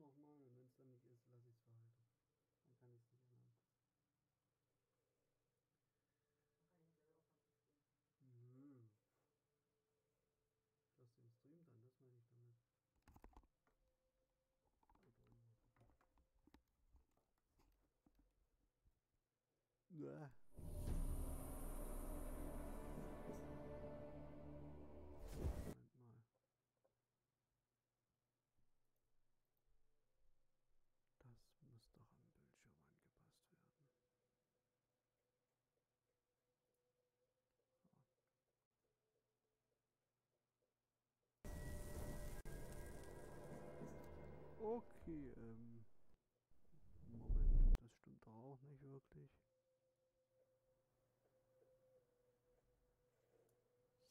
nochmal Okay, ähm. Moment, das stimmt auch nicht wirklich.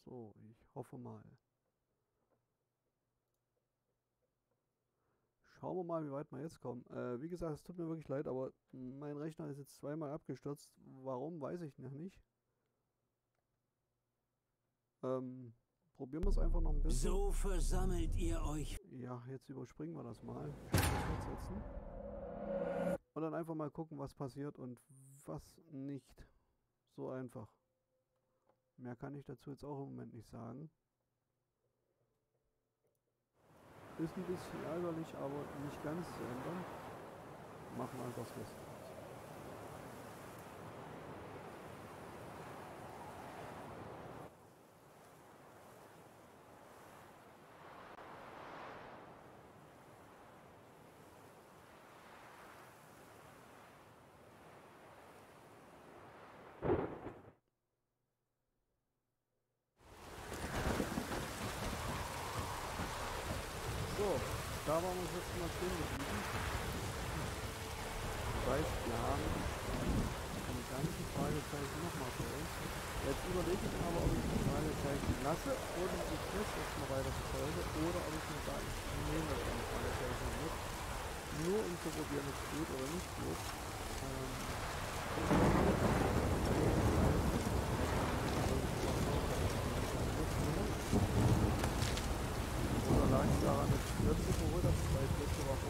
So, ich hoffe mal. Schauen wir mal, wie weit wir jetzt kommen. Äh, wie gesagt, es tut mir wirklich leid, aber mein Rechner ist jetzt zweimal abgestürzt. Warum, weiß ich noch nicht. Ähm, probieren wir es einfach noch ein bisschen. So versammelt ihr euch. Ja, jetzt überspringen wir das mal. Und dann einfach mal gucken, was passiert und was nicht. So einfach. Mehr kann ich dazu jetzt auch im Moment nicht sagen. Ist ein bisschen ärgerlich, aber nicht ganz zu ändern. Machen wir einfach das Beste. So, da waren wir jetzt mal stehen geblieben. Das heißt, wir haben eine ganze Fragezeichen nochmal für uns. Jetzt überlege ich aber, ob ich das Fragezeichen lasse oder ob ich das erstmal weiter verfolge oder ob ich mir sage, ich nehme das eine Fragezeichen mit. Nur um zu probieren, ob es gut oder nicht gut. Ähm, oder lag es daran, dass ich letzte geholt habe, weil ich letzte Woche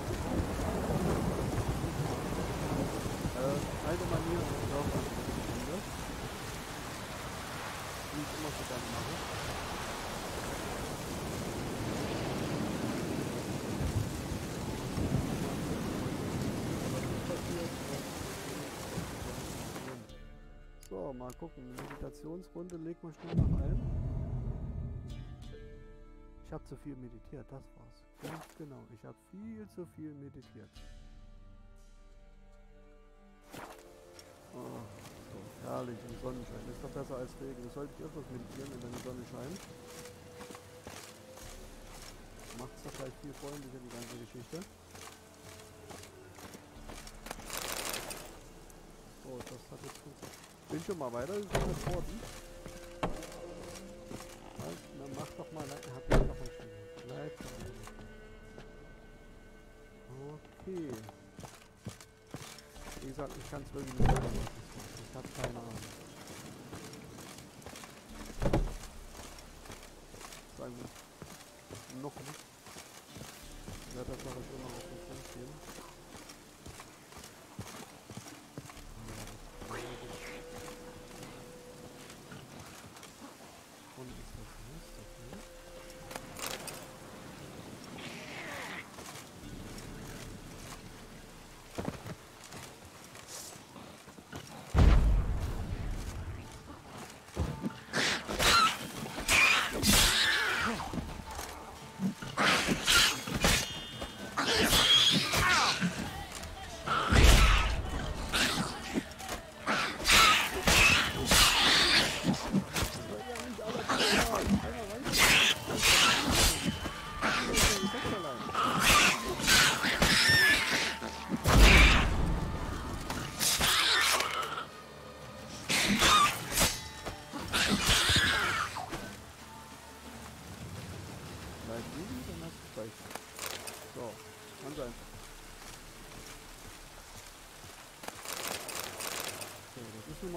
äh, eine Manier und ich glaube, das ist das Ende. Wie ich immer so gerne mache. So, mal gucken. Meditationsrunde legt man schnell noch ein. Ich habe zu viel meditiert, das war's. Ganz genau, ich habe viel zu viel meditiert. Oh, so herrlich im Sonnenschein. Ist doch besser als Regen. Ich sollte öfters meditieren, wenn die Sonne scheint. Macht es doch gleich viel freundlicher, die ganze Geschichte. So, das hat jetzt funktioniert. Bin schon mal weiter mit Worten. Halt, na, mach doch mal, nein, hat mich noch doch mal. Okay. Wie gesagt, ich kann es wirklich nicht sagen. Ich habe keine Ahnung. Sagen wir. Noch nicht.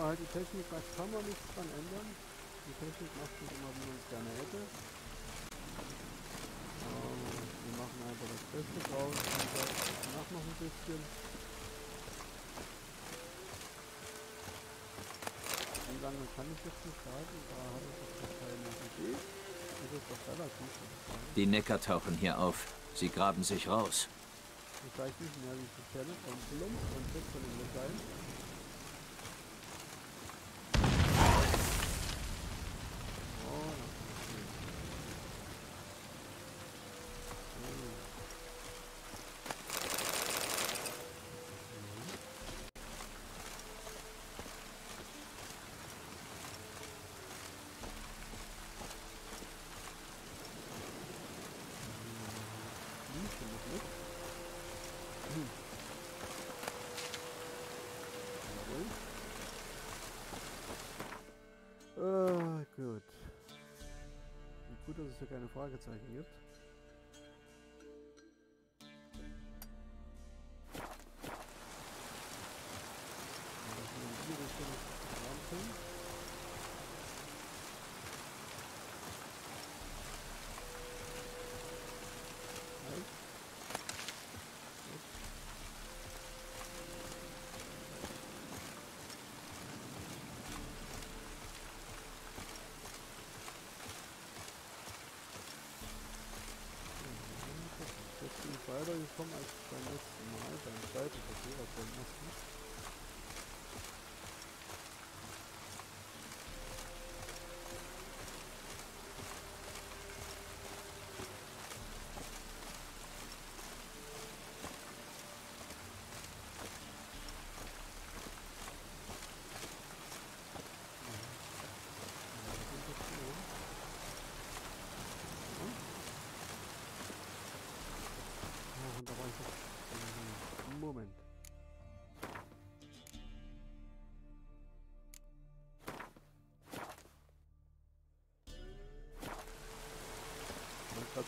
Halt die Technik, da kann man nichts dran ändern. Die Technik macht nicht immer, wie man es gerne hätte. Ähm, wir machen Sniper das Beste drauf. Ich mach noch ein bisschen. Wie lange kann ich jetzt nicht sagen? Da habe ich jetzt keine Idee. Das ist doch relativ. Die Necker tauchen hier auf. Sie graben sich raus. Ich weiß nicht mehr, wie viel Stelle von Blum und das soll es sein. Es hier keine Fragezeichen gibt. Weitergekommen als beim letzten Mal beim zweiten Versuch als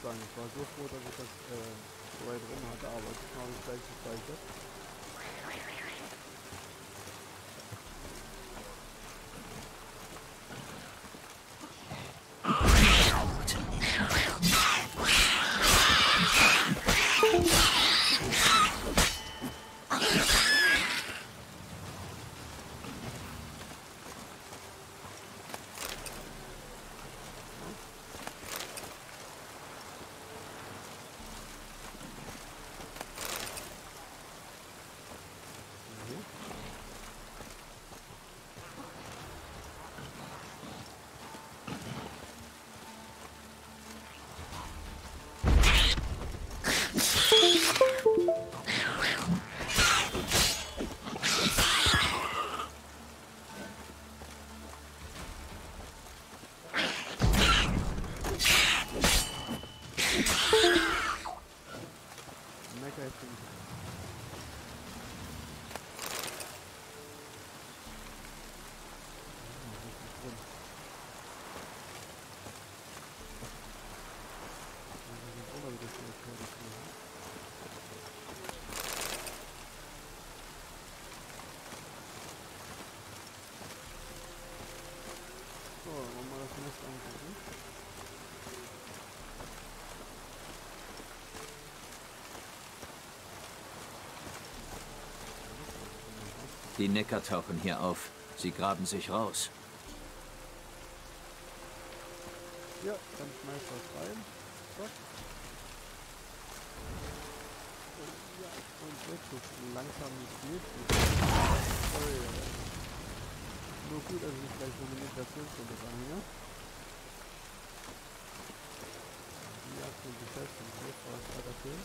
sagen, ich war so froh, dass ich das äh, so weit rum hatte, aber jetzt habe ich gleich gespeichert. Mhm. Mecker jetzt bin ich. Ja, richtig drin. Ja, wir sind auch mal wieder schnell fertig hier. So, das Nest angucken. Die Necker tauchen hier auf. Sie graben sich raus. Ja, dann schmeiß was rein. Zack. Und ja, und weg. So langsam nicht geht. Oh. Nur gut, dass ich gleich noch eine Migrationsrunde dranhänge. Die aktuelle Weiter schön.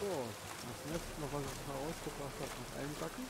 So, das Nest noch, was ich mal ausgebracht habe, noch einsacken.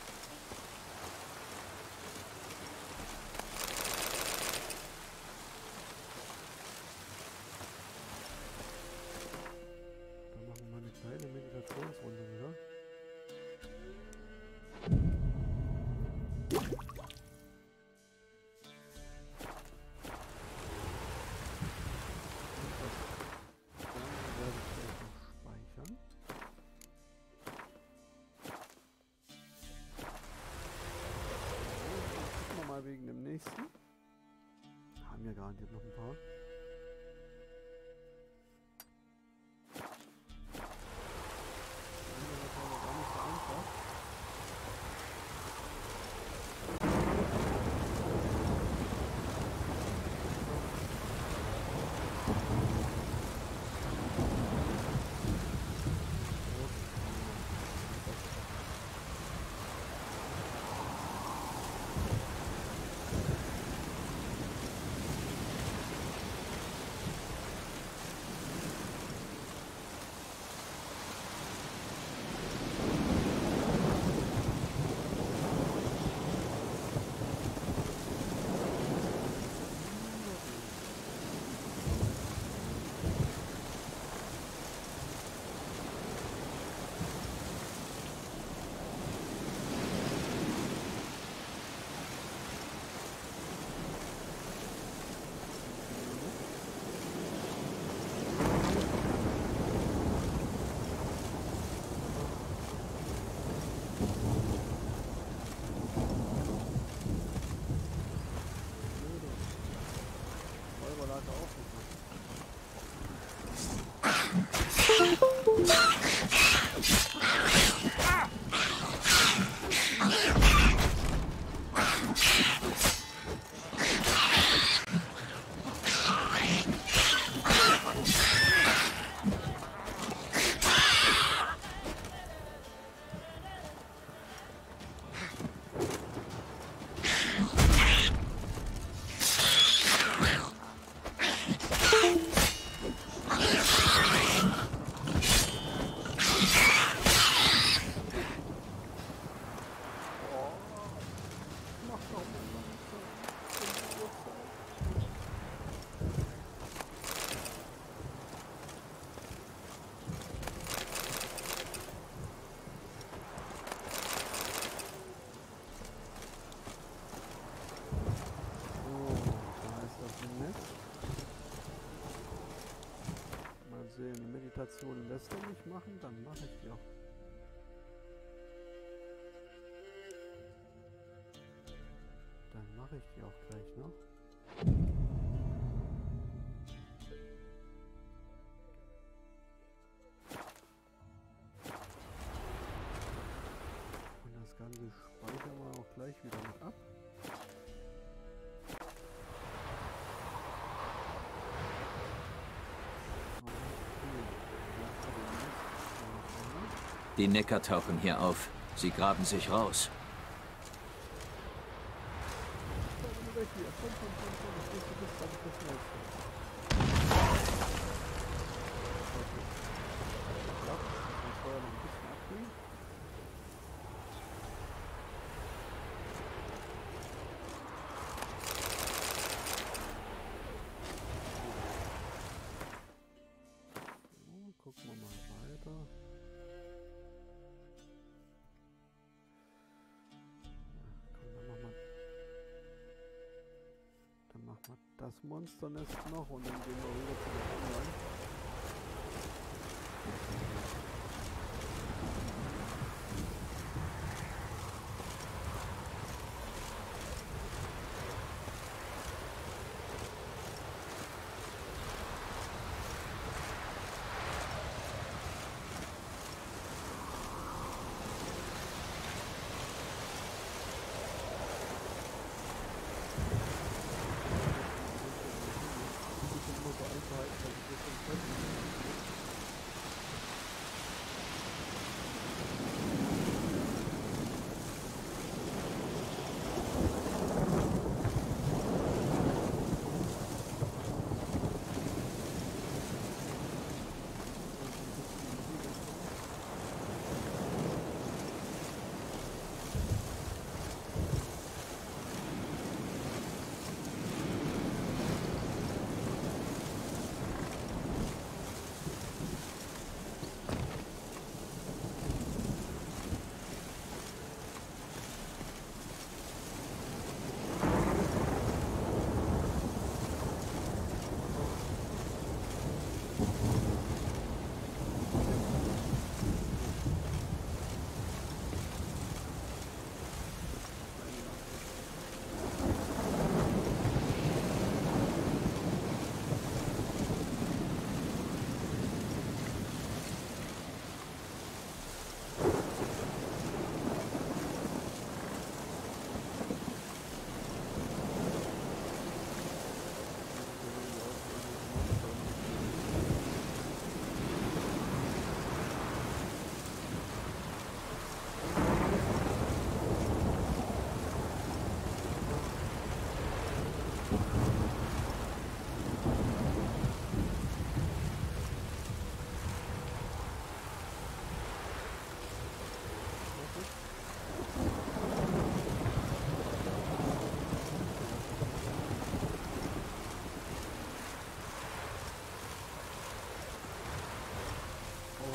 Er mich machen, dann mache ich die. Dann mache ich die auch gleich noch. Die Necker tauchen hier auf. Sie graben sich raus. Das Monsternest noch und dann gehen wir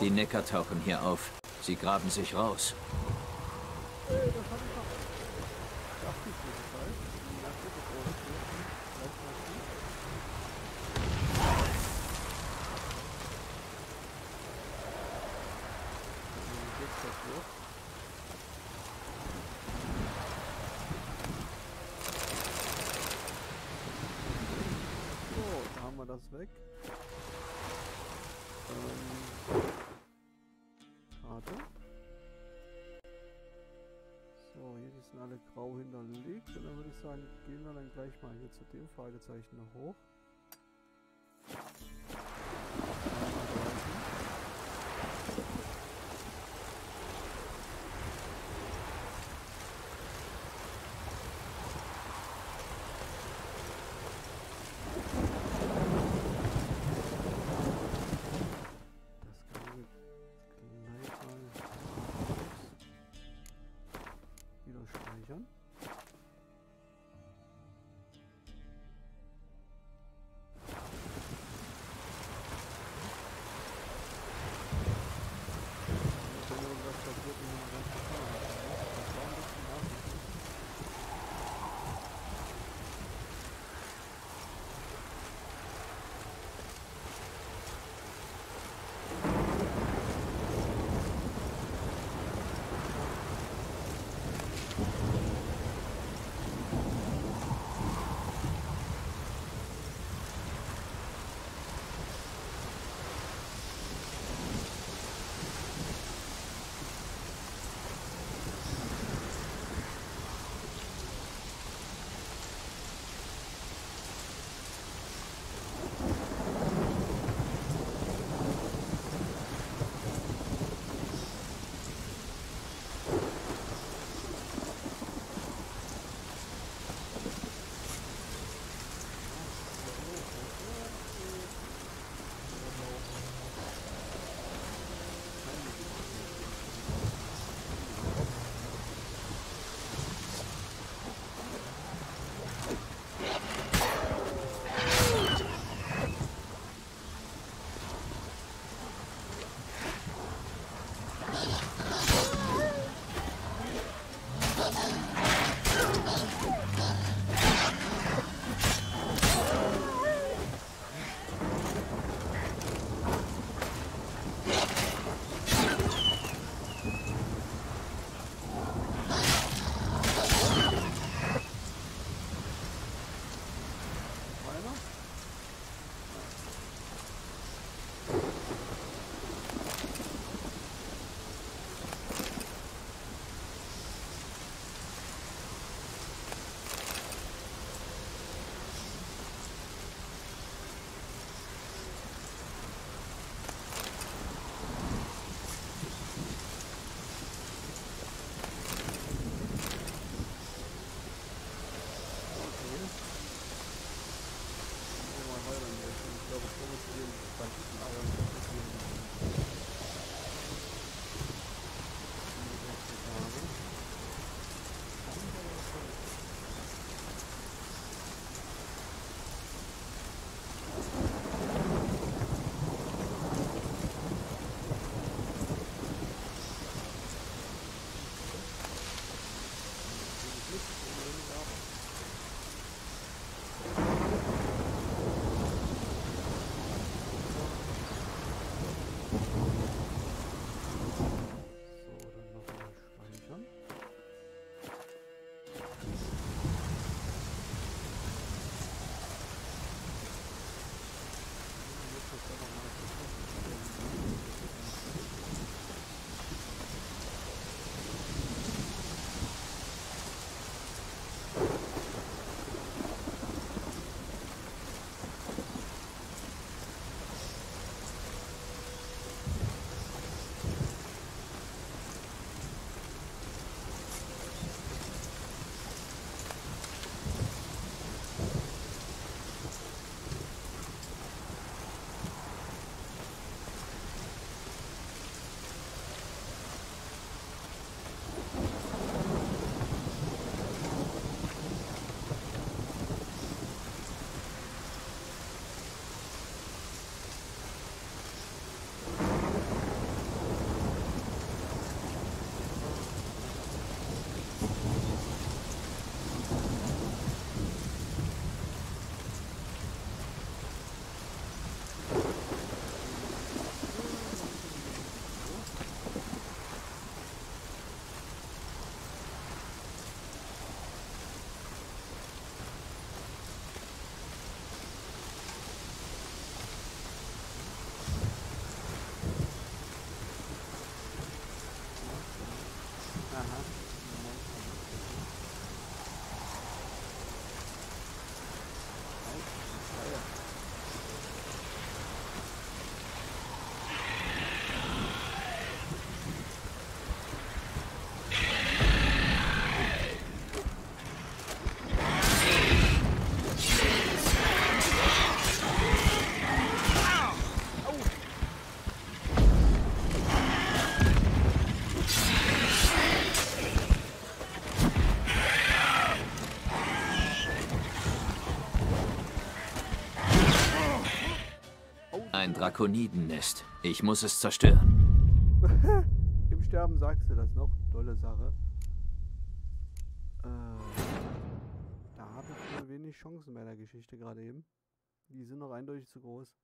Die Necker tauchen hier auf. Sie graben sich raus. Grau hinterlegt. Und dann würde ich sagen, gehen wir dann gleich mal hier zu dem Fragezeichen noch hoch. Drakonidennest. Ich muss es zerstören. Im Sterben sagst du das noch. Tolle Sache. Äh, da habe ich wohl wenig Chancen bei der Geschichte gerade eben. Die sind noch eindeutig zu groß.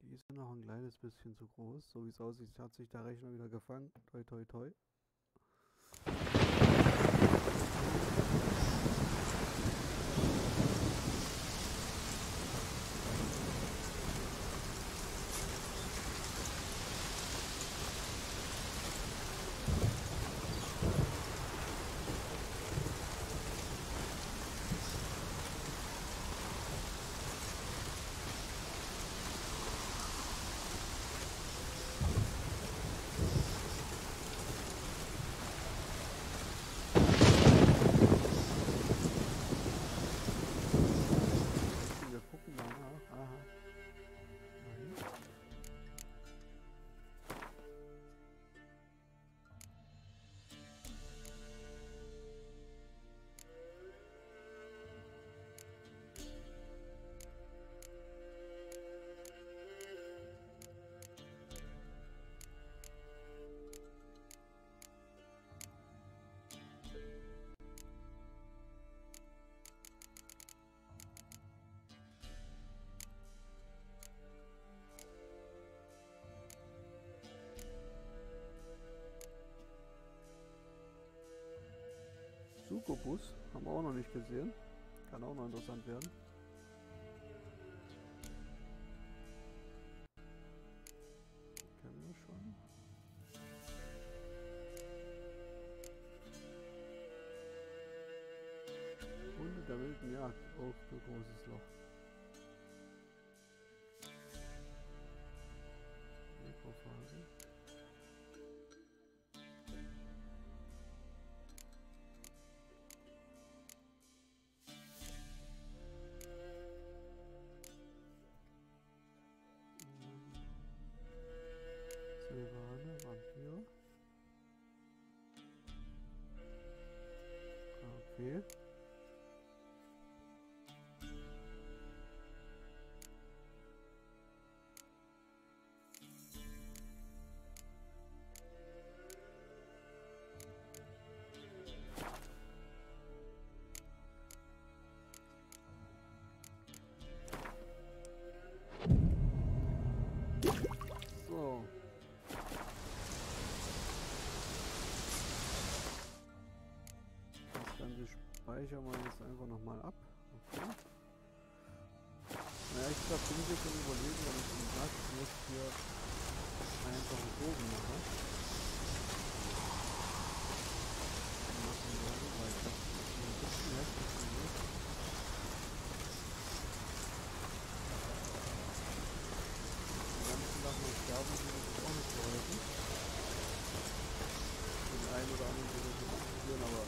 Die sind noch ein kleines bisschen zu groß. So wie es aussieht, hat sich der Rechner wieder gefangen. Toi, toi, toi. あっ! Sukobus haben wir auch noch nicht gesehen. Kann auch noch interessant werden. Speichern wir jetzt einfach nochmal ab. Okay. Naja, ich glaube, bin ich jetzt schon überlegen, wenn ich den Platz jetzt hier einfach einen mache. Machen werden, weil das ist ein bisschen heftig finde. Den ganzen Tag mal sterben, würde das auch nicht geholfen. Den einen oder anderen würde das interessieren, aber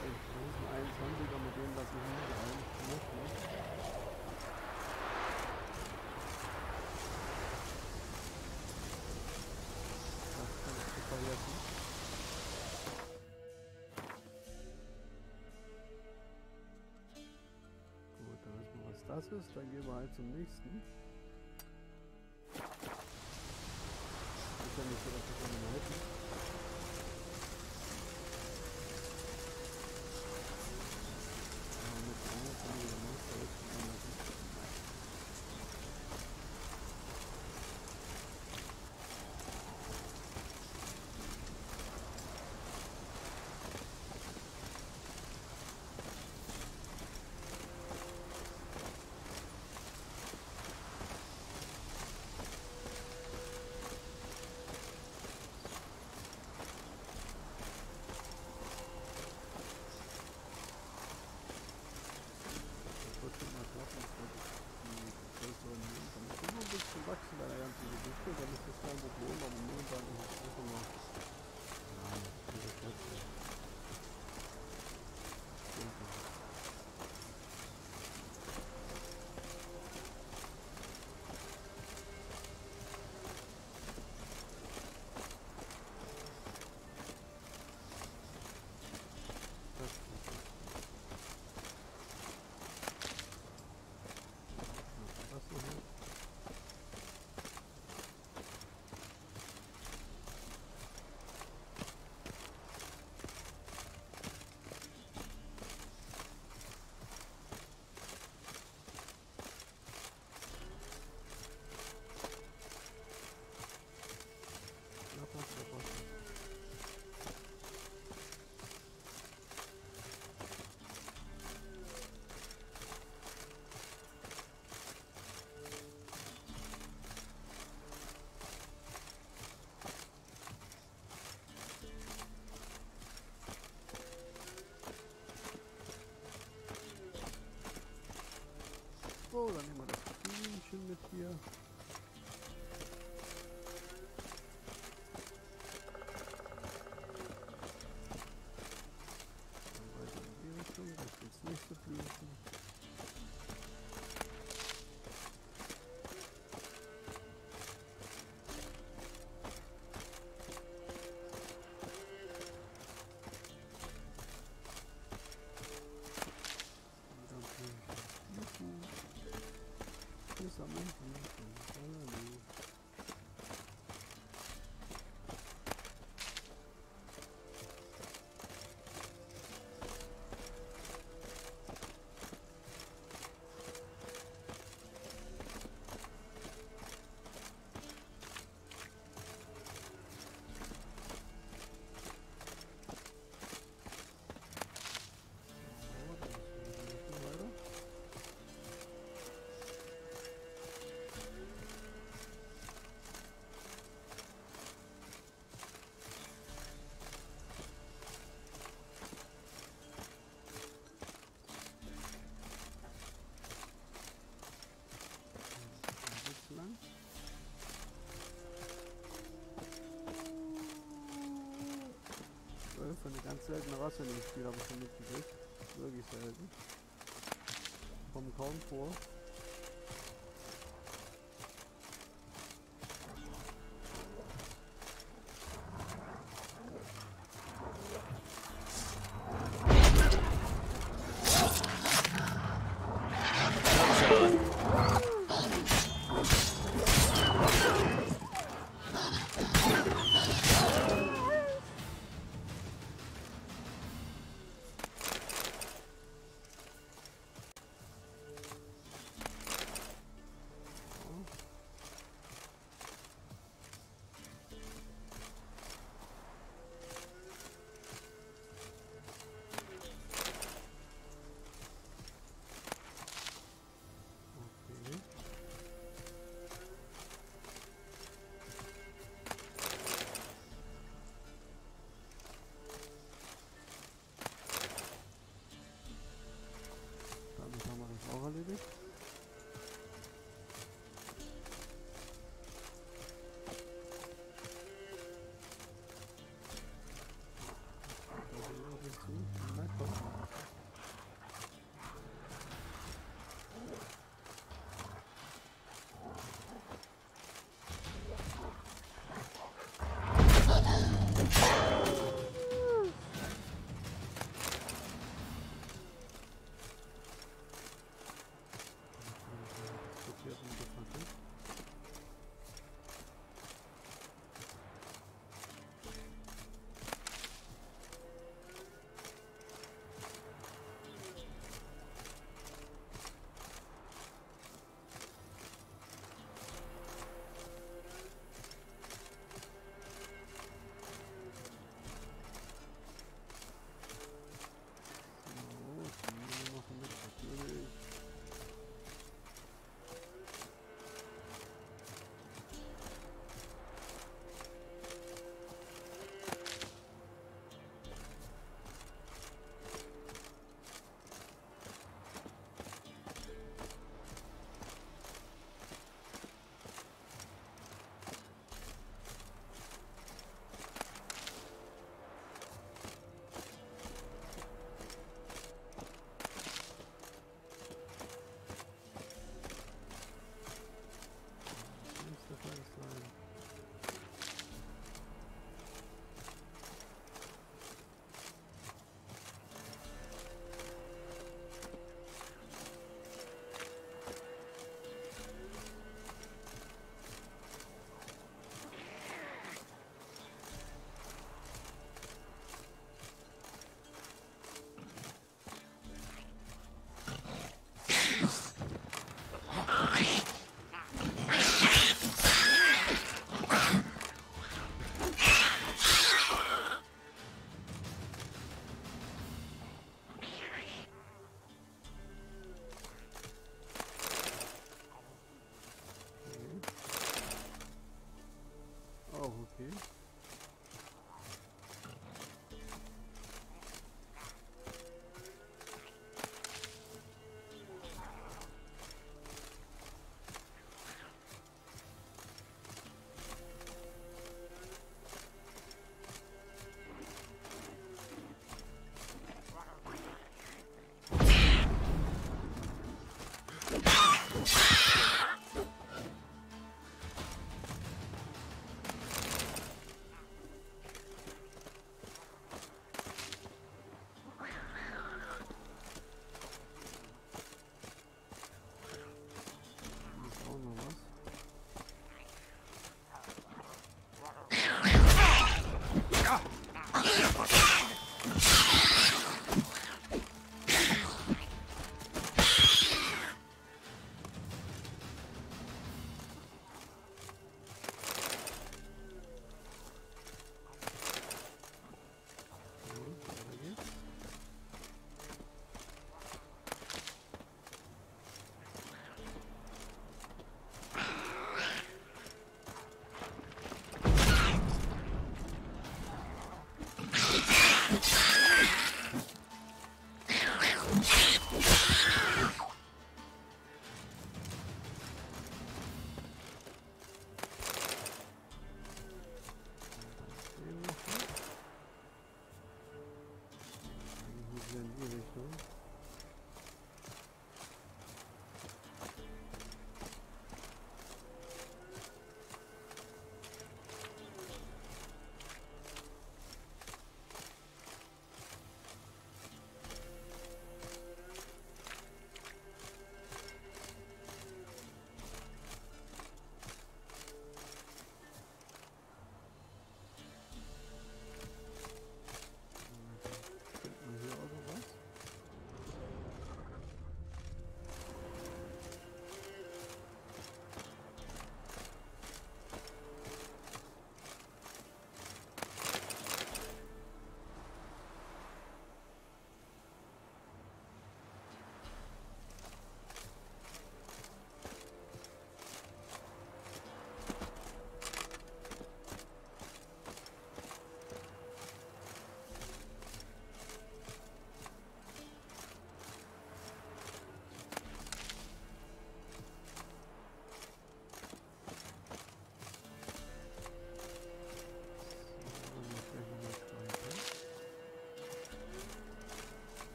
Das ist ein 21er mit dem, was ich hier eigentlich möchte. Das kann ich zu vergessen. Gut, dann wissen wir, was das ist. Dann gehen wir halt zum nächsten. Ist ja nicht so, dass そうだねまだ先に旬ですよ something. Zwölf, eine ganz seltene Rasse in dem Spiel habe ich schon mitgekriegt. Wirklich selten. Kommen kaum vor.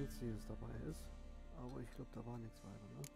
Witziges dabei ist. Aber ich glaube, da war nichts weiter, ne?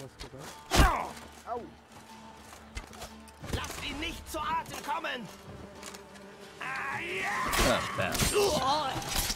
was gedacht. Au! Lasst ihn nicht zu Atem kommen! Ah, ja. Ah, Ach,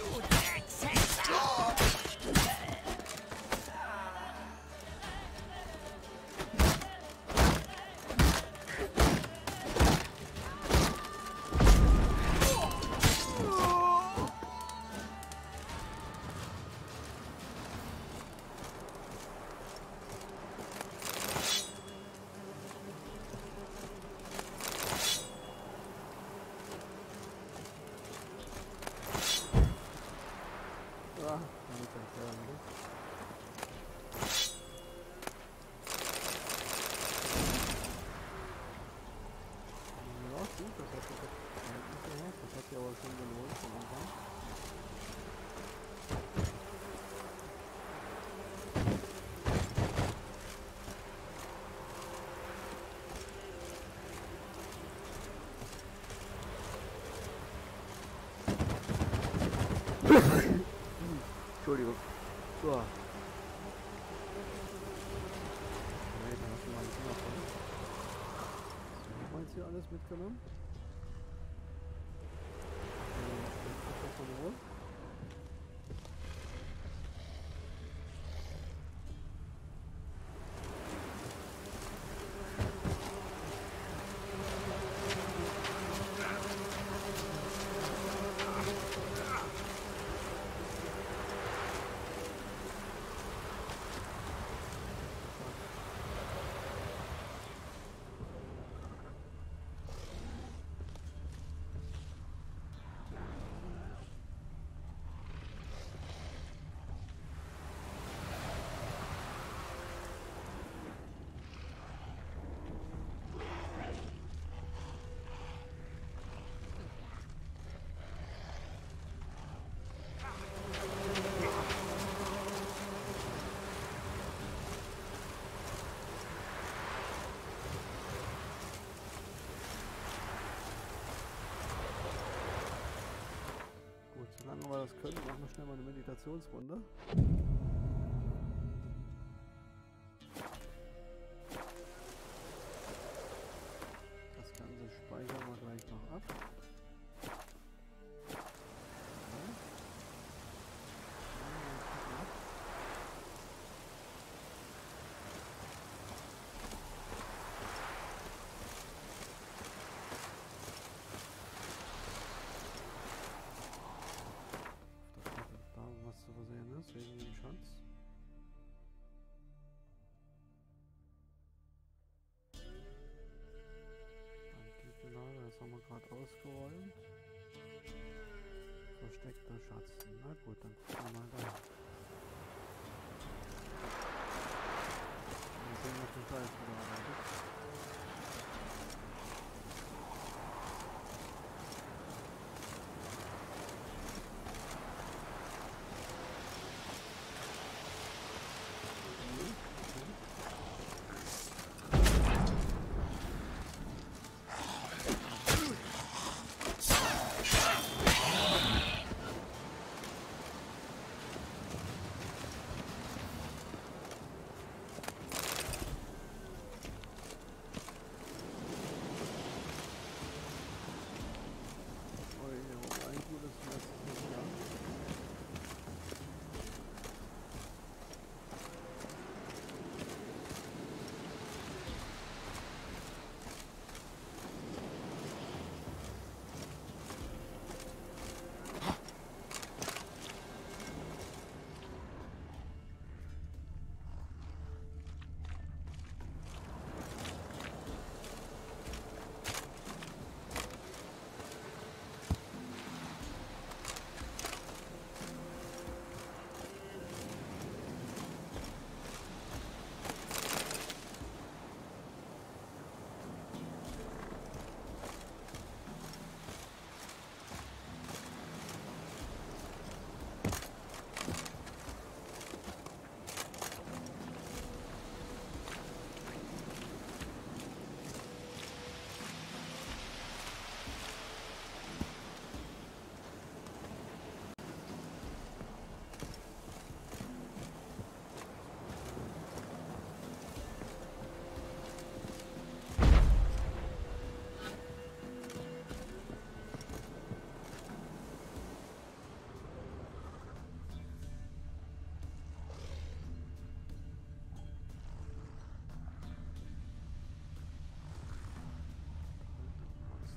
jetzt hier alles mitgenommen. Ja, können. Machen wir schnell mal eine Meditationsrunde. gerade ausgeräumt. Versteckter Schatz. Na gut, dann gucken wir mal da. Dann sehen wir das alles wieder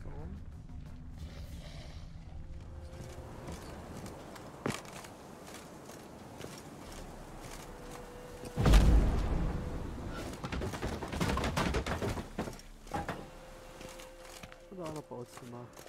Wasser rum. Und auch noch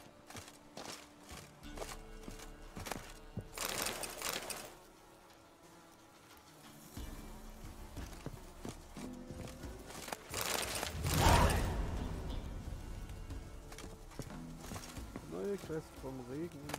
Bauzimmer. Neue Quest vom Regen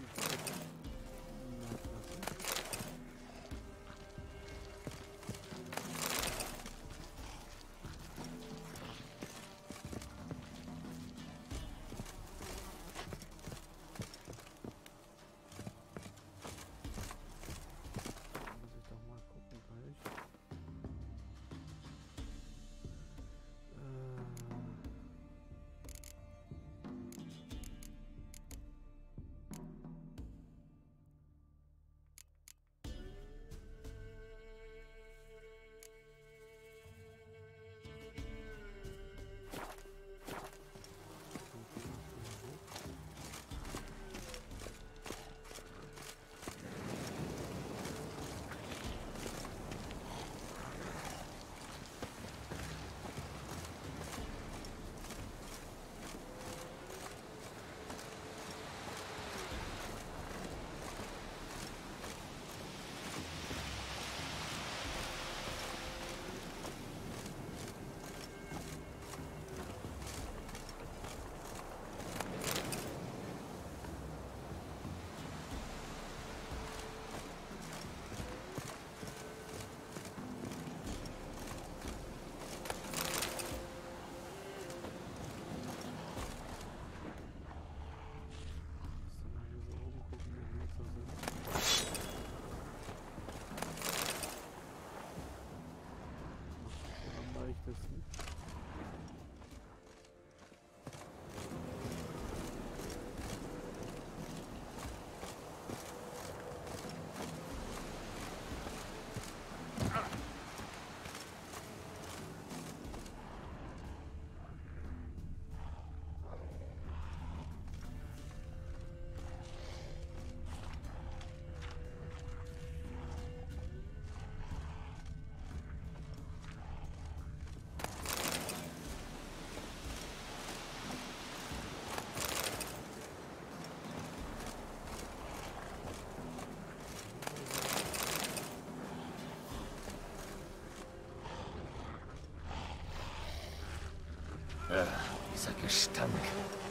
Dieser Gestank. kriege ich nicht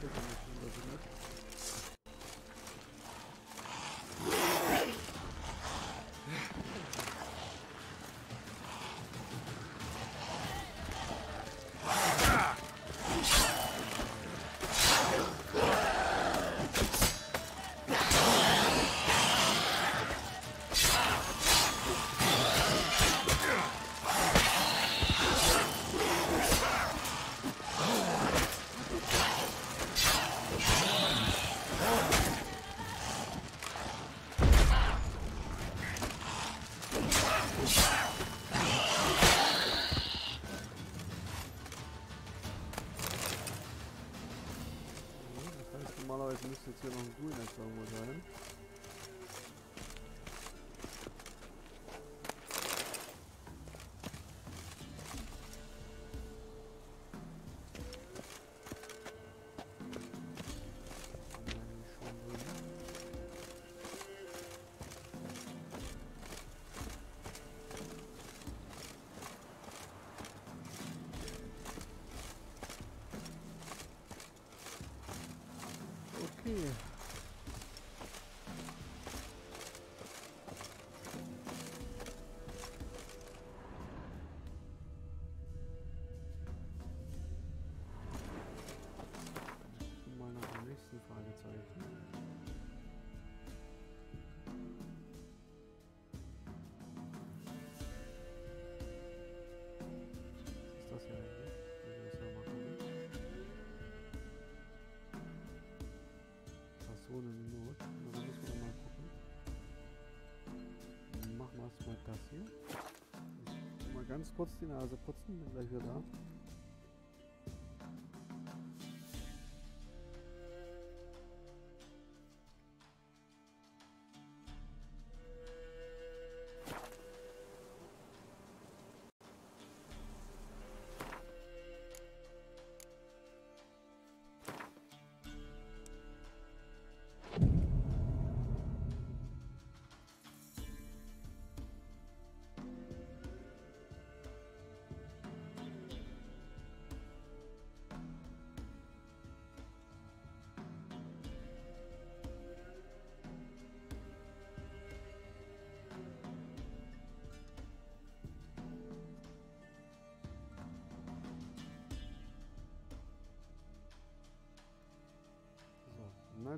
hinter sie mit. Jetzt hier noch ein Ruinest irgendwo sein. Ganz kurz die Nase putzen, bin gleich wieder da.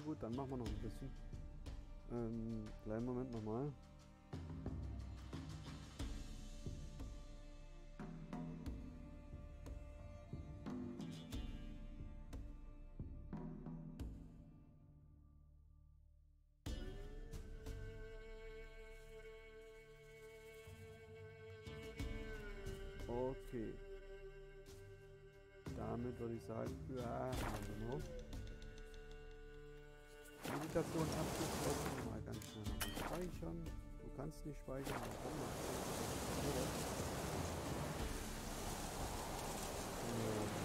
Gut, dann machen wir noch ein bisschen. Ähm, kleinen Moment nochmal. Okay. Damit würde ich sagen, ja, genau. Meditation abgeschlossen. Mal ganz schnell nochmal speichern. Du kannst nicht speichern. Warum? Okay.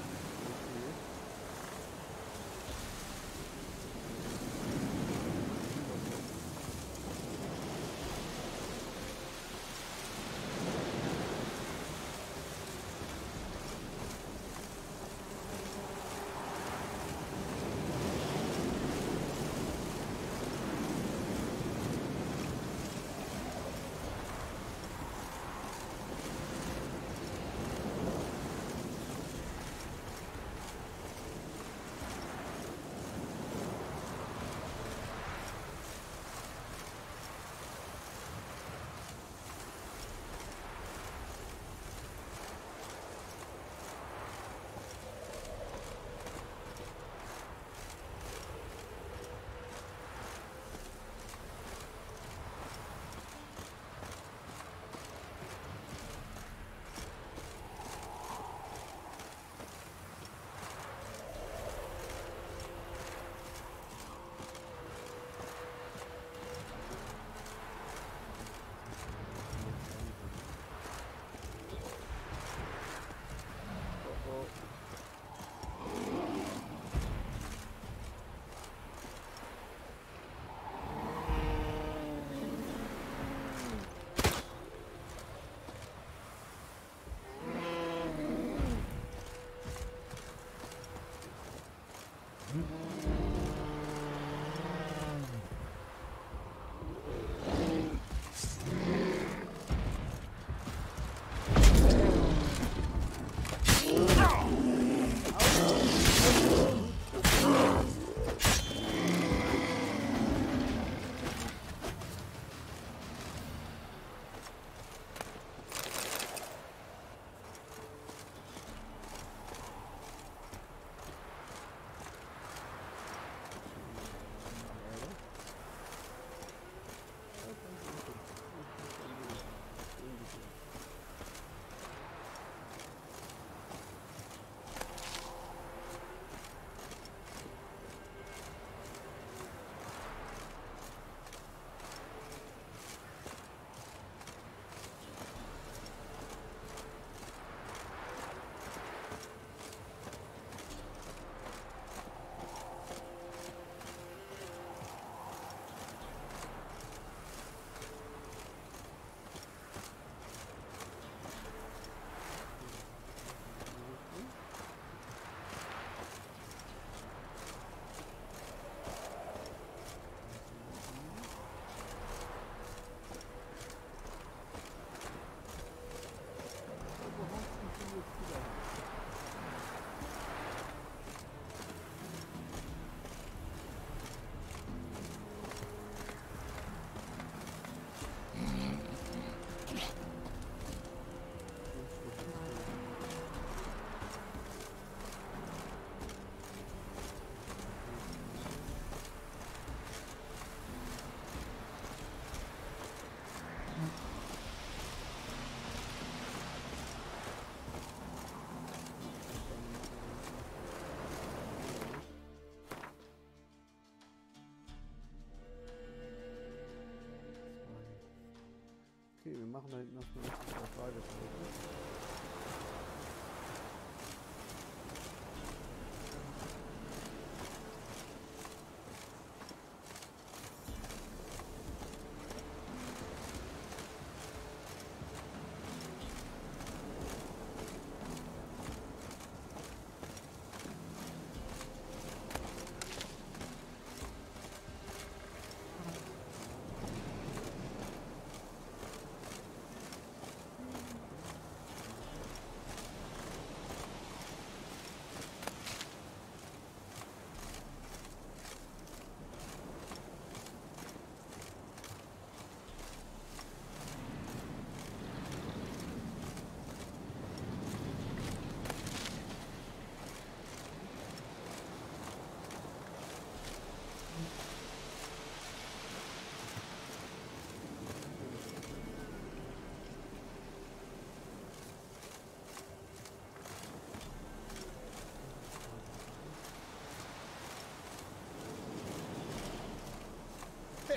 Machen da hinten erstmal noch ein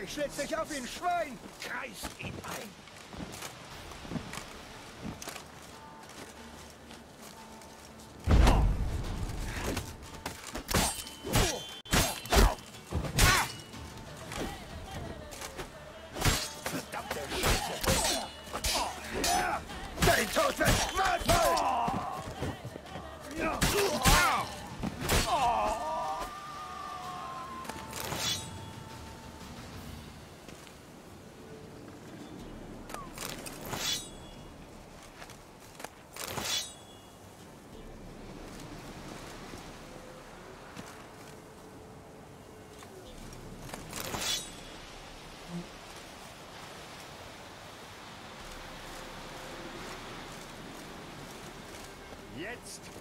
Ich schlitz dich auf ihn, Schwein! Kreis ihn ein! Jetzt!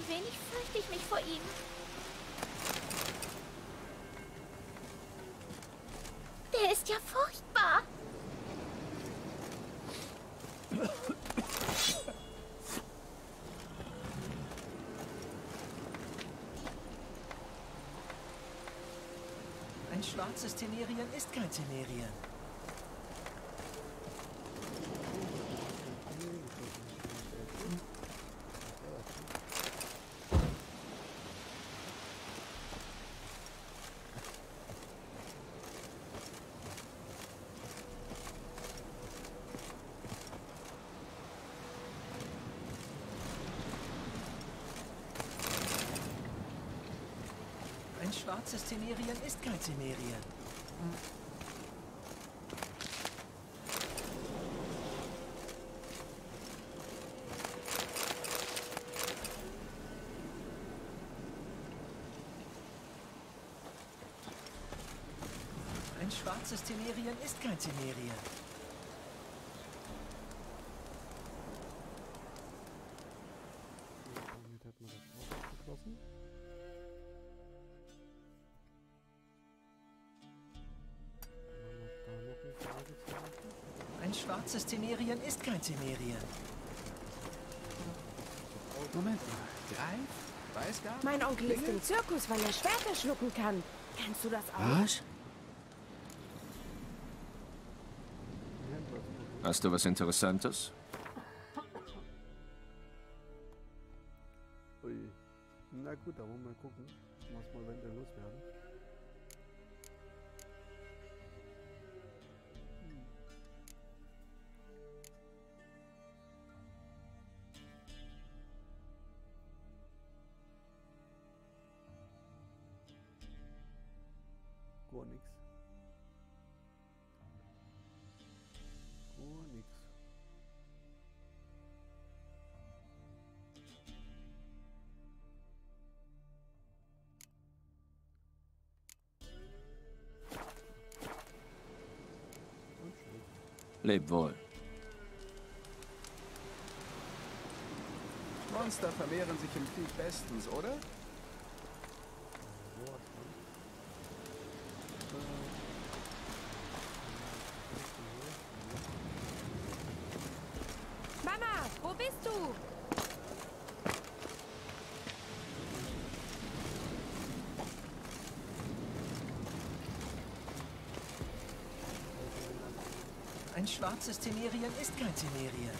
Ein wenig fürchte ich mich vor ihm. Der ist ja furchtbar. Ein schwarzes Temerien ist kein Temerien. Ein schwarzes Temerien ist kein Temerien. Ein schwarzes Temerien ist kein Temerien. Temerien. Moment mal. Greif? Weißgarten? Mein Onkel ist im Zirkus, weil er Schwerter schlucken kann. Kannst du das auch? Was? Hast du was Interessantes? Ui. Na gut, da wollen wir mal gucken, was wir eventuell loswerden. Leb wohl. Monster vermehren sich im Krieg bestens, oder? Sowas von. Mama, wo bist du? Ein schwarzes Tenerien ist kein Tenerien.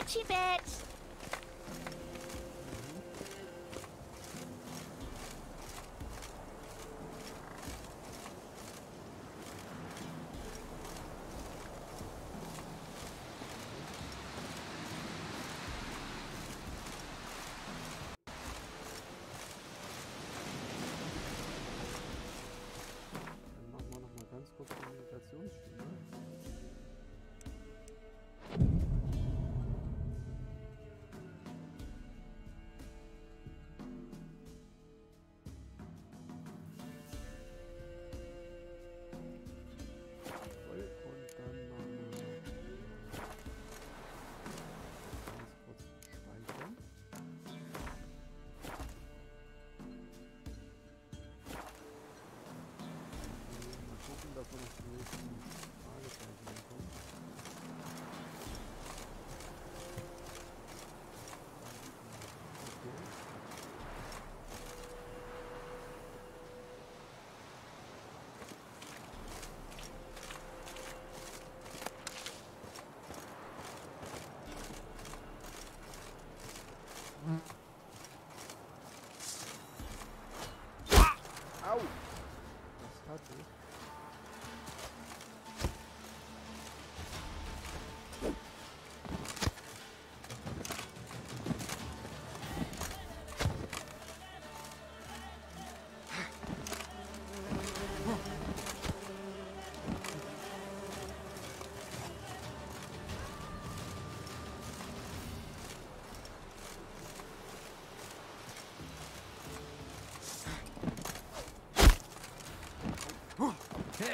Edgy Bits. Gucken, dass wir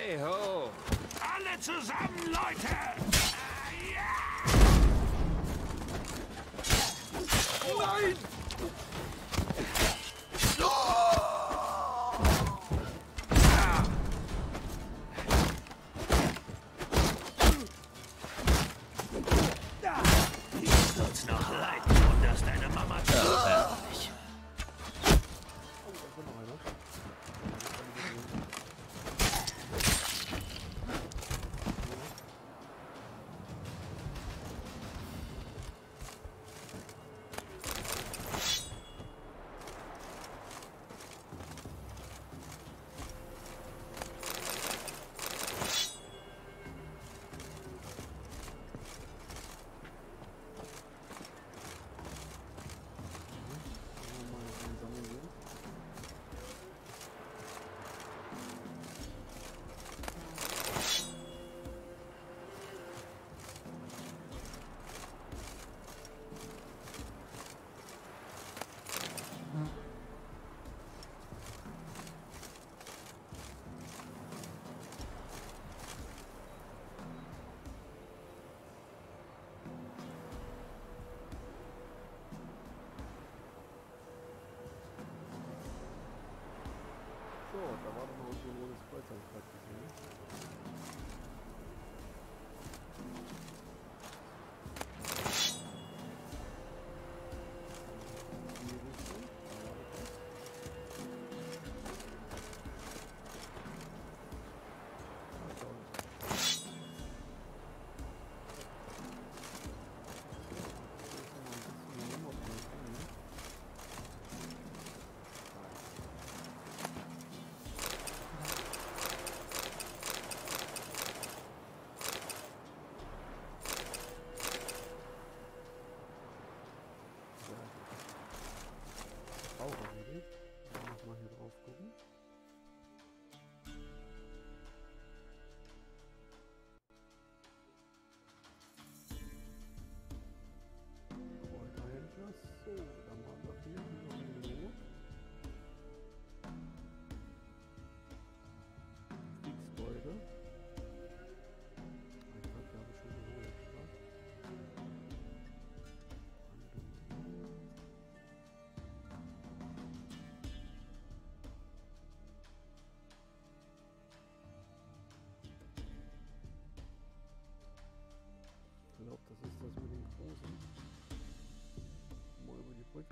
Hey ho! Alle zusammen, Leute! Nein! Come on.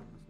Thank you.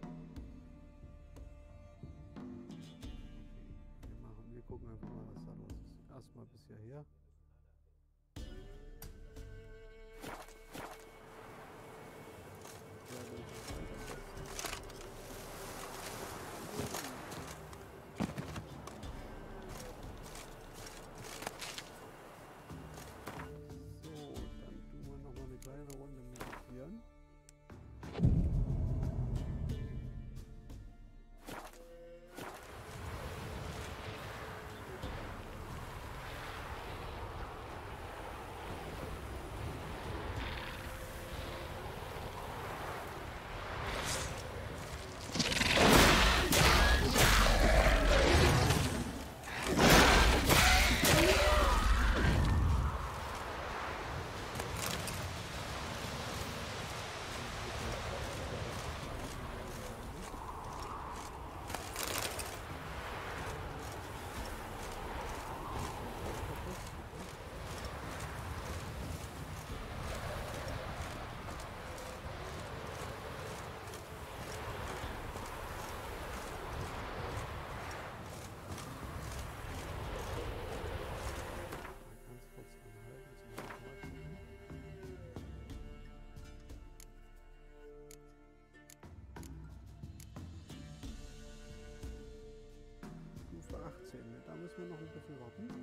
müssen wir noch ein bisschen warten.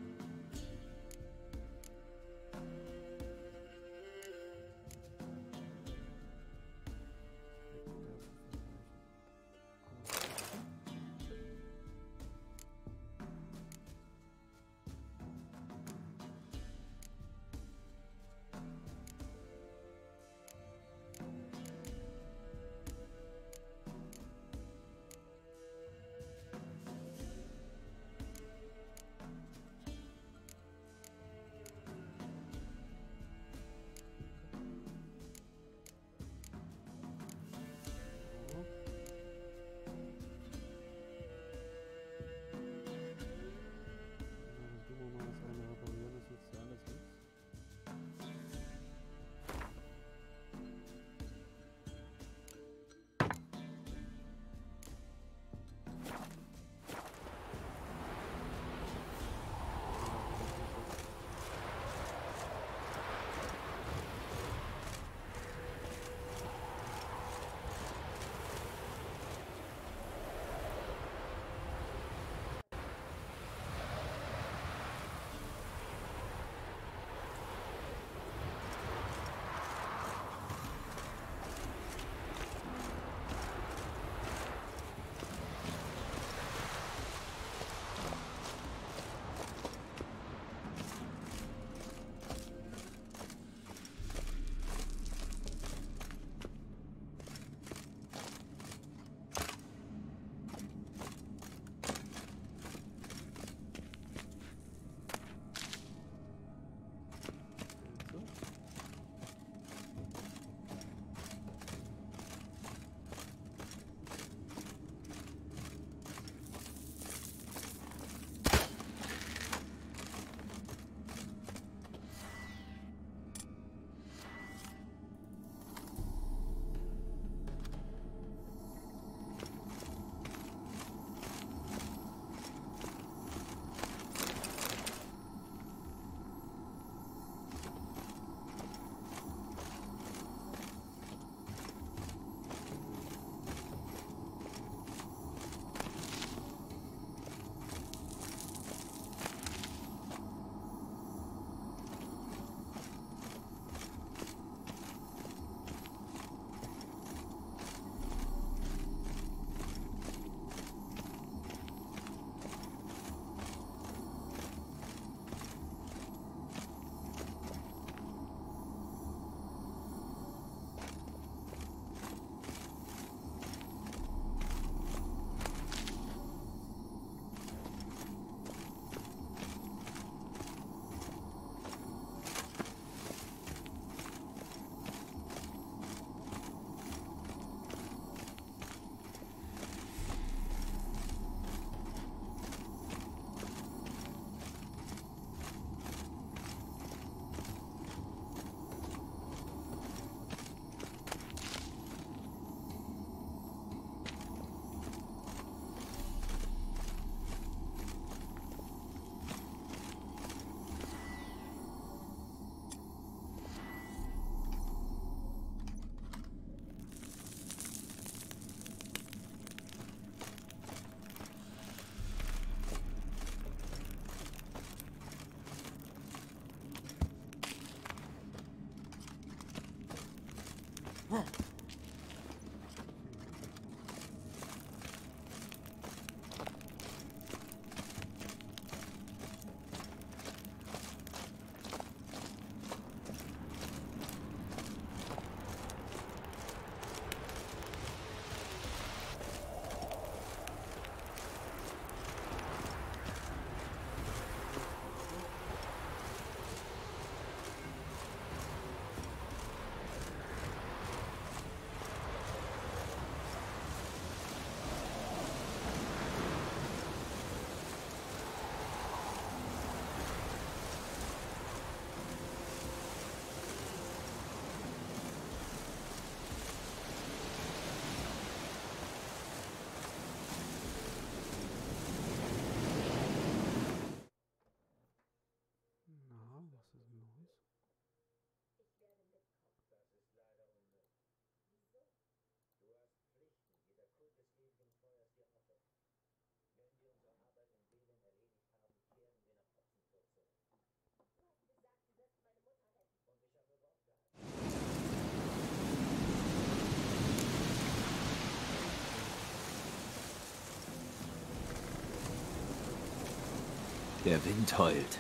Na, was ist denn los? Der Wind heult.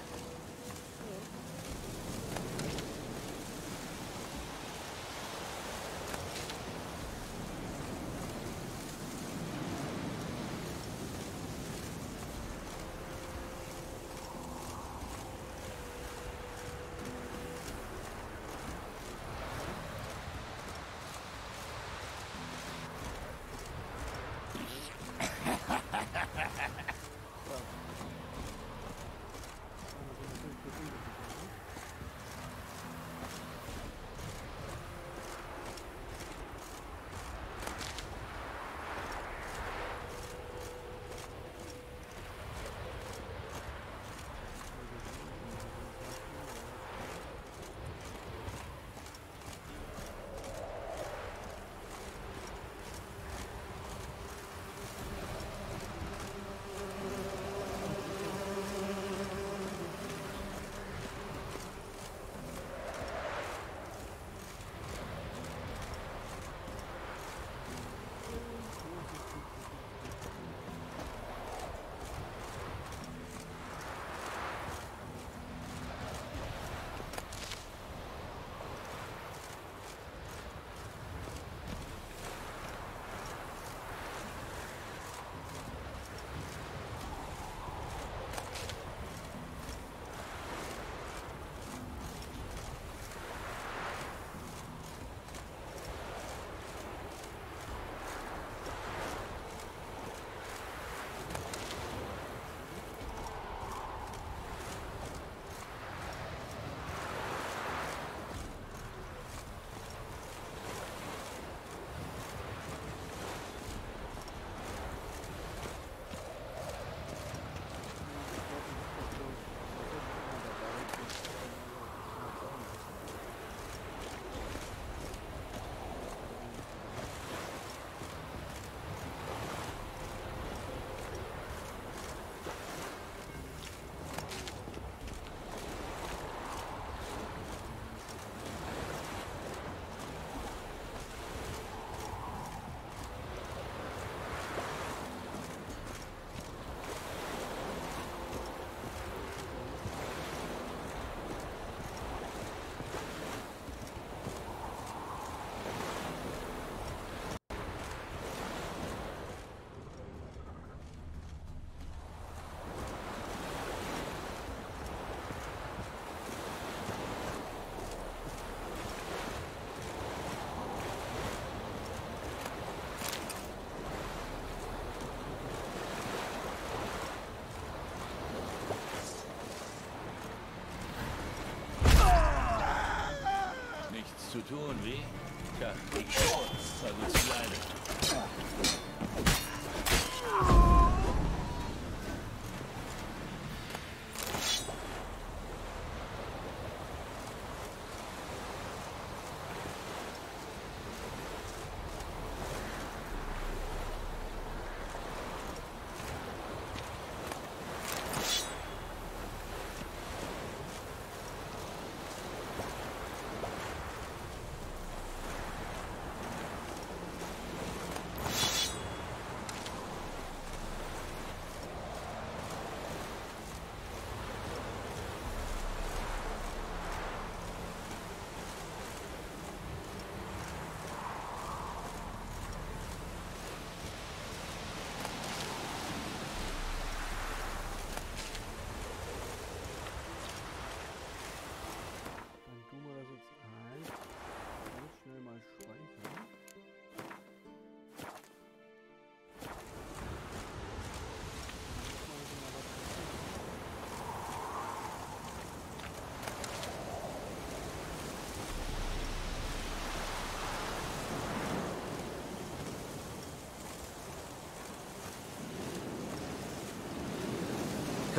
Zu tun, wie? Tja, schon. Vergiss Kleine.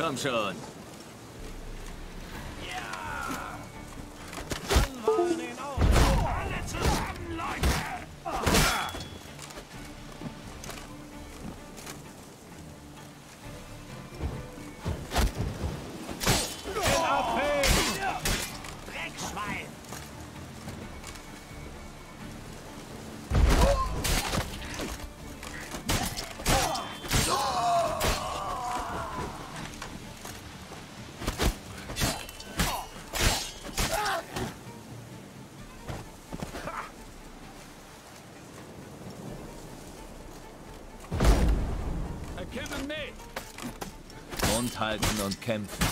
Komm schon. Mund halten und kämpfen.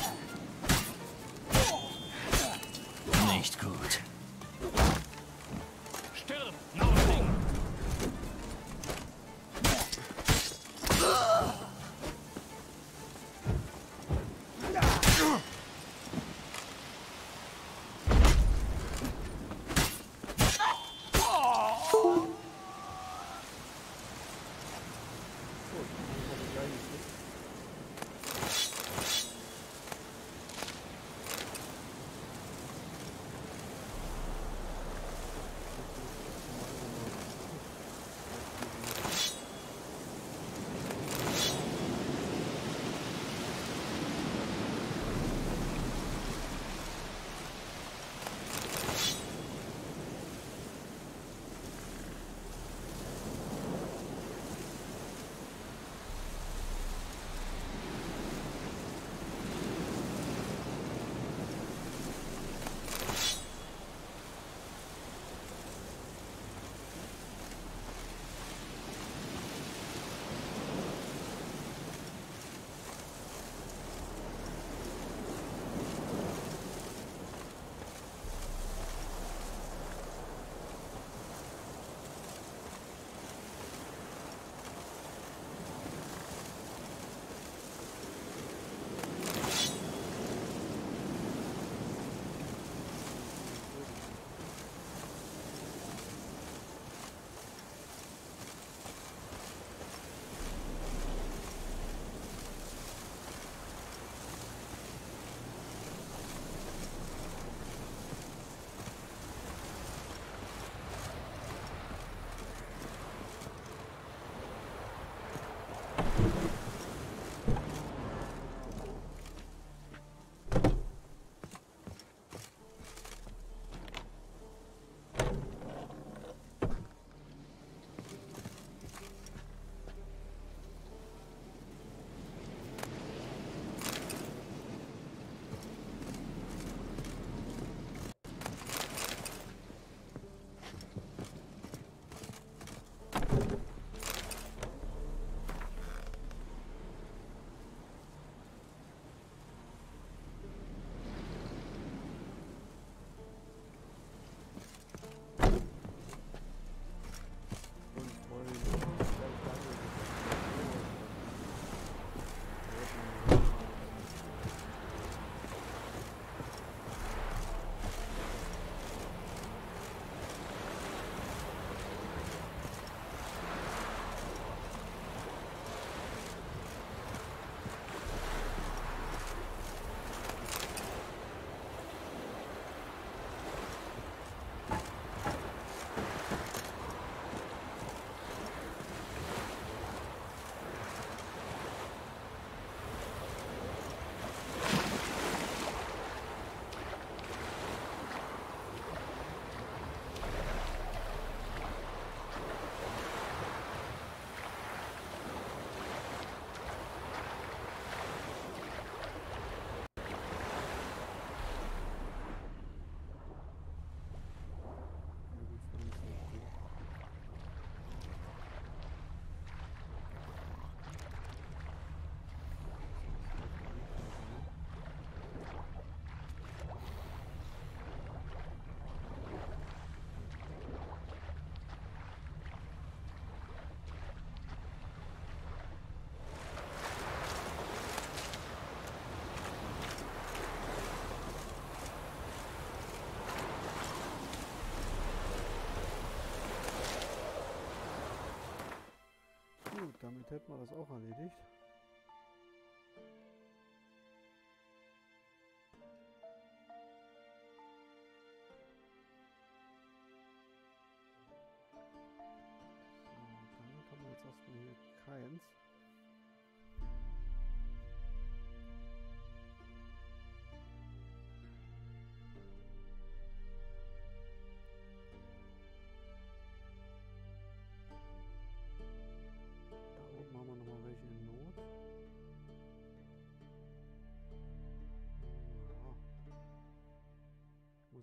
Hätten wir das auch erledigt.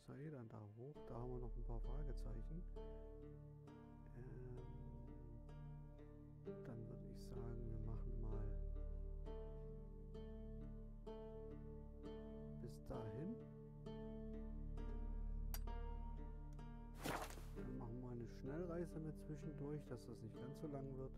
Muss er eh dann da hoch. Da haben wir noch ein paar Fragezeichen. Ähm, dann würde ich sagen, wir machen mal bis dahin. Dann machen wir eine Schnellreise mit zwischendurch, dass das nicht ganz so lang wird.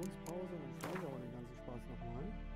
Meditationspause, dann speichere aber den ganzen Spaß nochmal.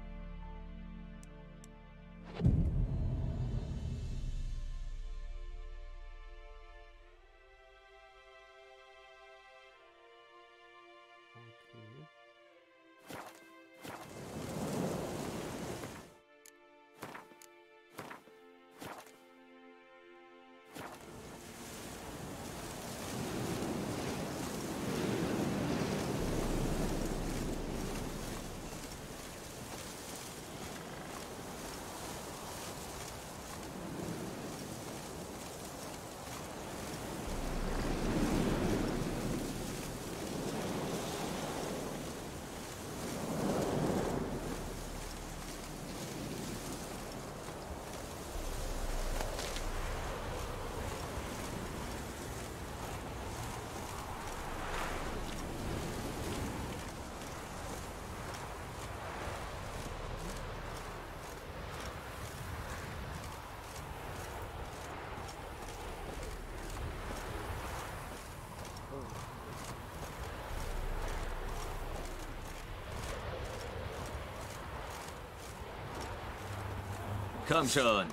Komm schon.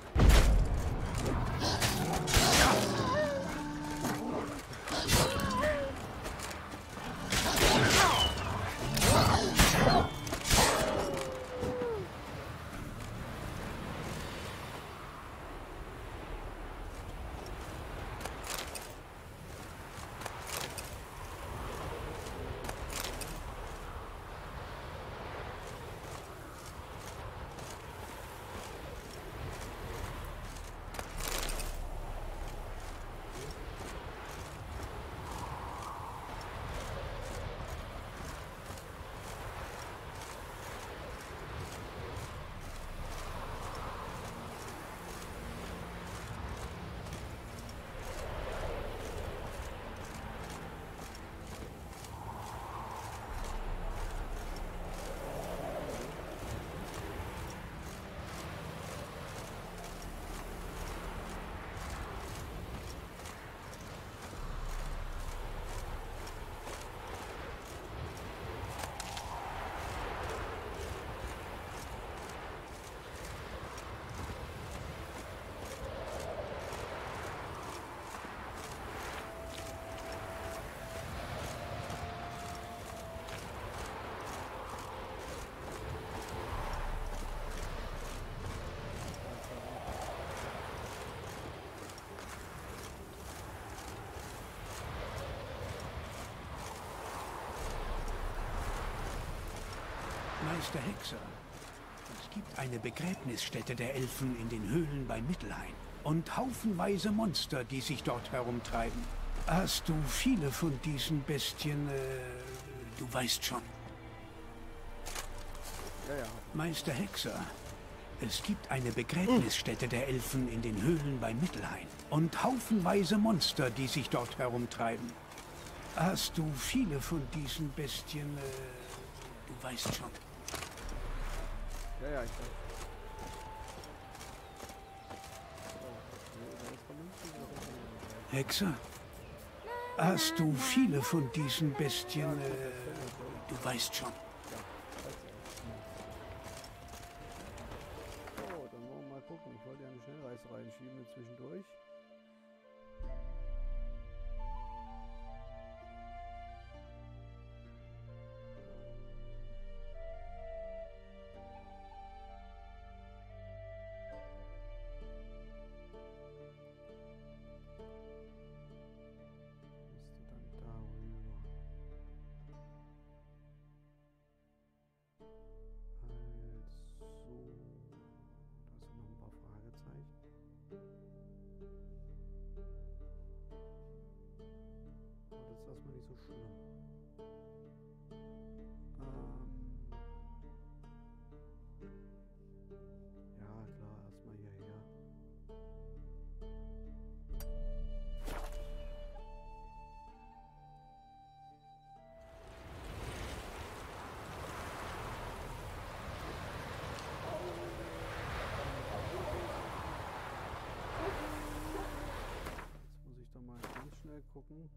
Meister Hexer, es gibt eine Begräbnisstätte der Elfen in den Höhlen bei Mittelhain und haufenweise Monster, die sich dort herumtreiben. Hast du viele von diesen Bestien, äh, du weißt schon. Ja, ja. Meister Hexer, es gibt eine Begräbnisstätte der Elfen in den Höhlen bei Mittelhain und haufenweise Monster, die sich dort herumtreiben. Hast du viele von diesen Bestien, äh, du weißt schon. Ja, ja, ich weiß. Hexer, hast du viele von diesen Bestien, äh, du weißt schon. So, dann wollen wir mal gucken. Ich wollte ja eine Schnellreise reinschieben zwischendurch. Gucken.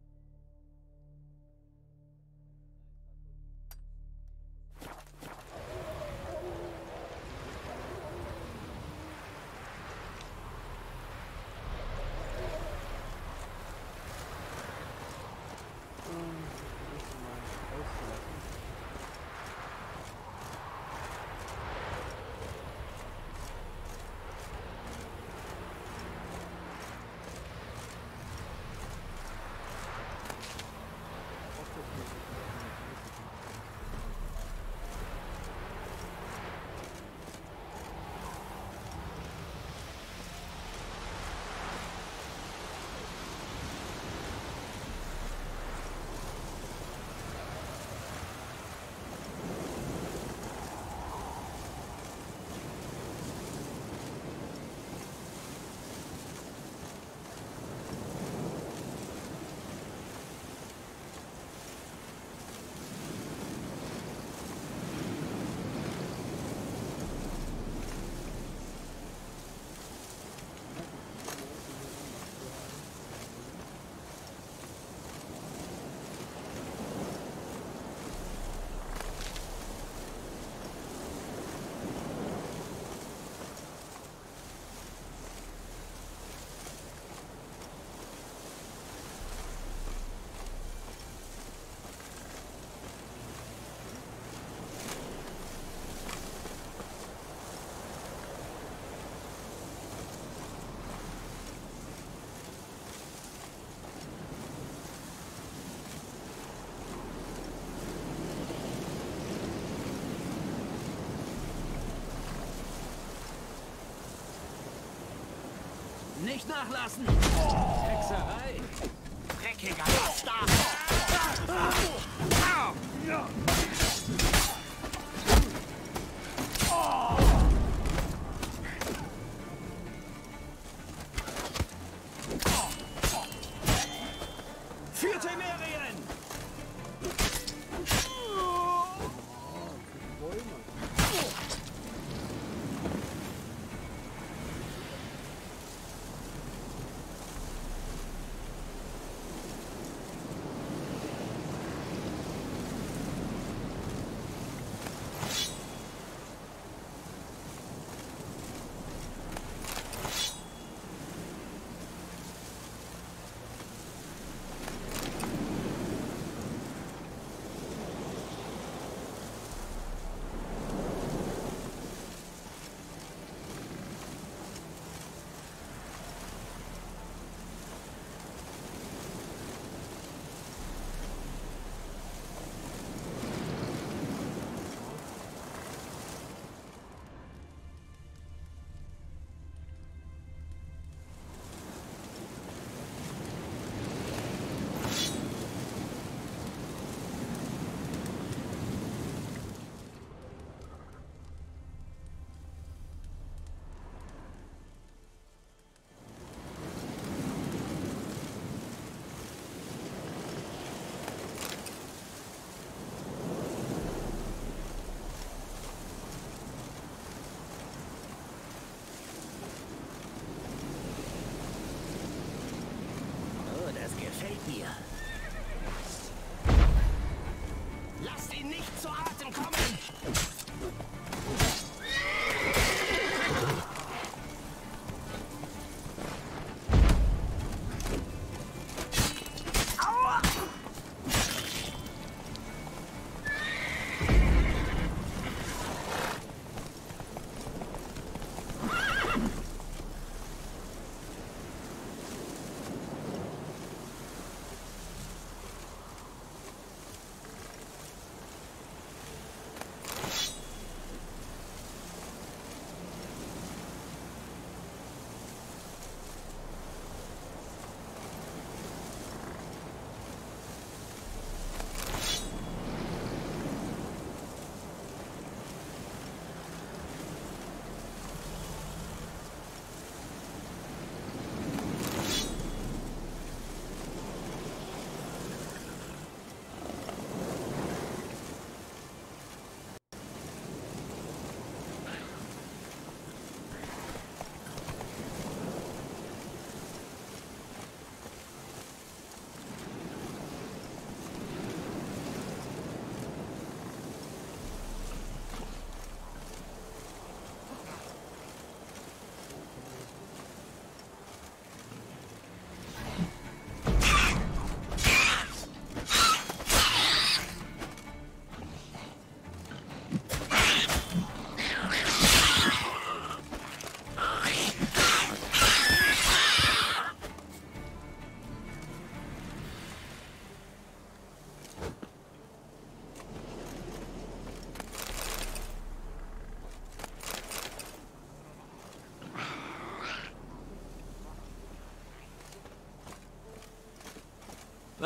Nicht nachlassen! Hexerei! Dreckiger Bastard! Yeah.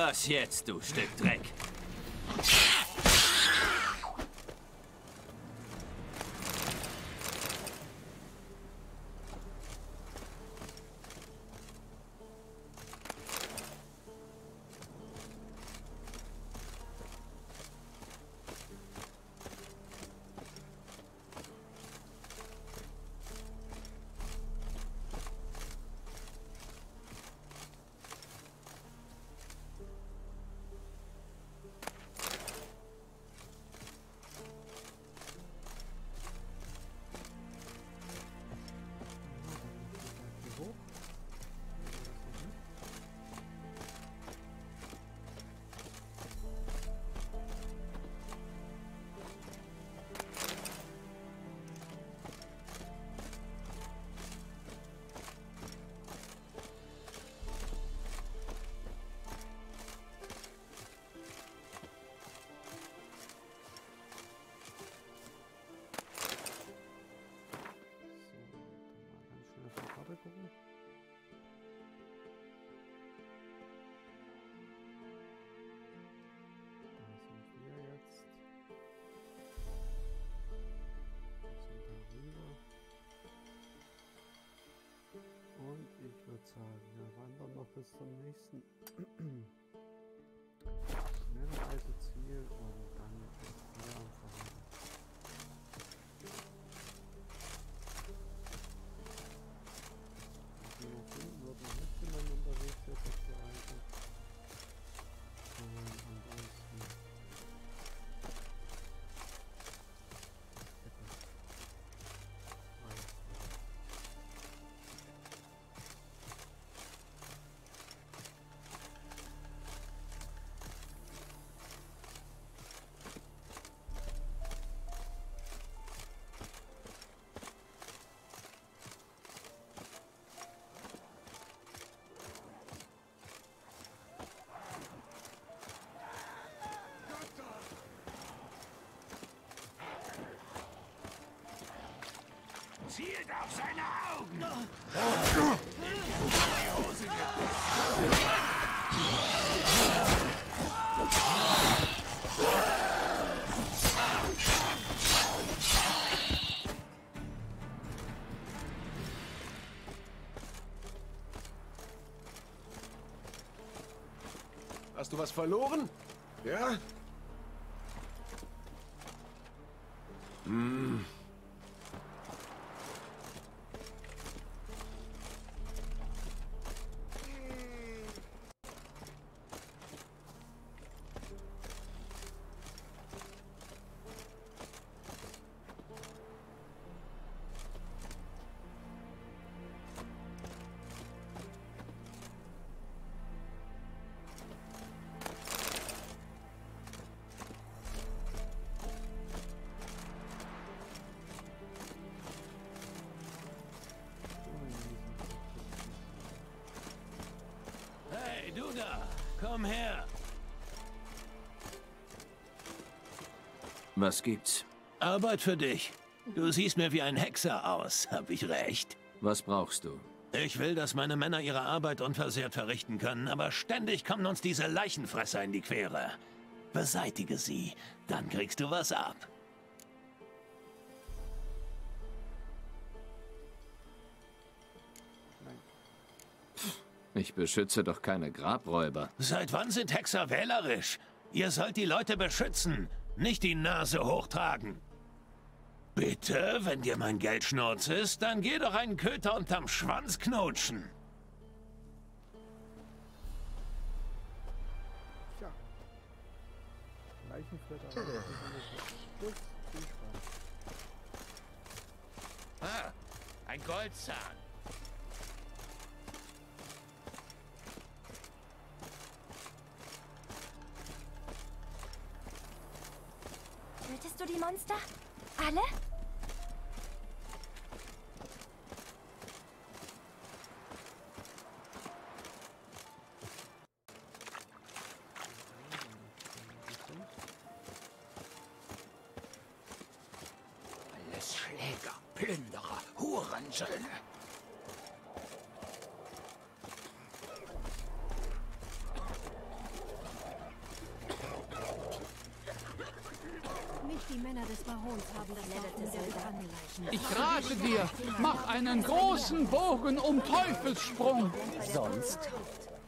Was jetzt, du Stück Dreck? das zum nächsten Zielt auf seine Augen! Hast du was verloren? Ja? Komm her! Was gibt's? Arbeit für dich. Du siehst mir wie ein Hexer aus, hab ich recht? Was brauchst du? Ich will, dass meine Männer ihre Arbeit unversehrt verrichten können, aber ständig kommen uns diese Leichenfresser in die Quere. Beseitige sie, dann kriegst du was ab. Ich beschütze doch keine Grabräuber. Seit wann sind Hexer wählerisch? Ihr sollt die Leute beschützen, nicht die Nase hochtragen. Bitte, wenn dir mein Geld schnurz ist, dann geh doch einen Köter unterm Schwanz knutschen. Tja. Leichenflatter. Ah, ein Goldzahn. Tötest du die Monster? Alle? Ich rate dir, mach einen großen Bogen um Teufelssprung. Sonst?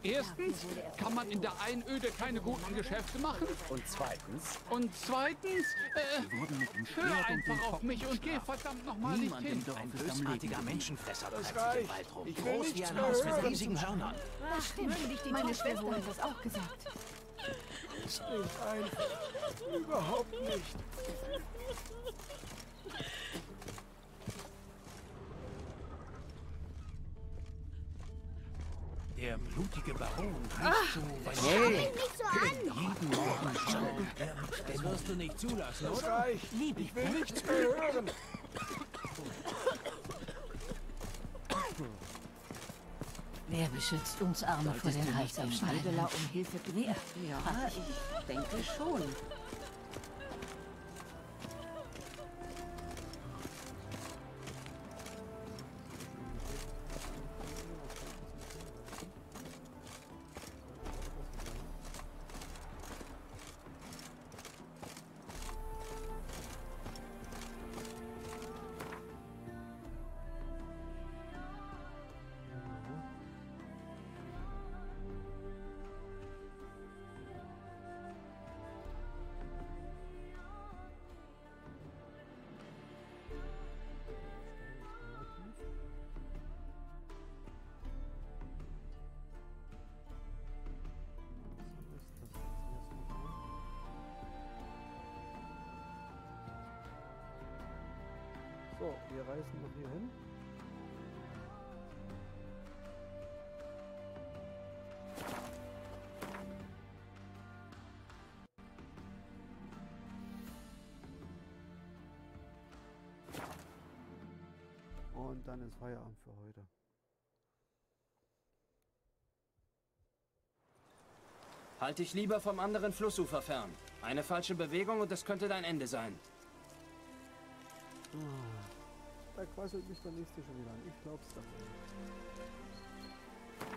Erstens kann man in der Einöde keine guten Geschäfte machen. Und zweitens? Und zweitens, äh, hör einfach auf mich und geh verdammt nochmal nicht hin. Ein bösartiger Menschenfresser treibt sich im Wald rum. Groß wie ein Haus mit riesigen Hörnern. Das stimmt. Meine Schwester hat das auch gesagt. Ist nicht einfach. Überhaupt nicht. Der blutige Baron heißt so, weil Nicht so an! jeden Morgen schon Das wirst du nicht zulassen, Das oder? reicht. Ich will nichts mehr hören. Wer beschützt uns Arme vor den Halsaufschneidern? um Hilfe Wer? Ja, ich denke schon. So, wir reisen noch hier hin. Und dann ist Feierabend für heute. Halt dich lieber vom anderen Flussufer fern. Eine falsche Bewegung und es könnte dein Ende sein. Quasselt mich der nächste schon wieder an. Ich glaub's doch nicht.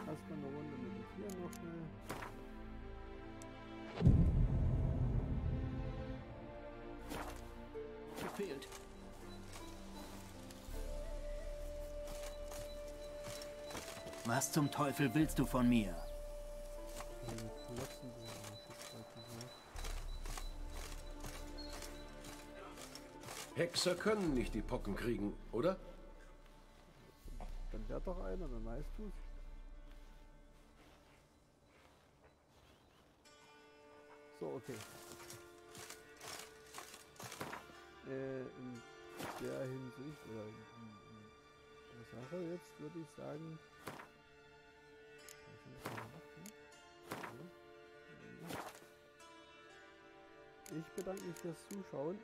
Erstmal eine Runde mit dem Tier noch schnell. Gefehlt. Was zum Teufel willst du von mir? Hexer können nicht die Pocken kriegen, oder? Dann wär doch einer, dann weißt du's. So, okay. Äh, in der Hinsicht, oder in, der Sache jetzt, würde ich sagen... Ne? Ich bedanke mich fürs Zuschauen.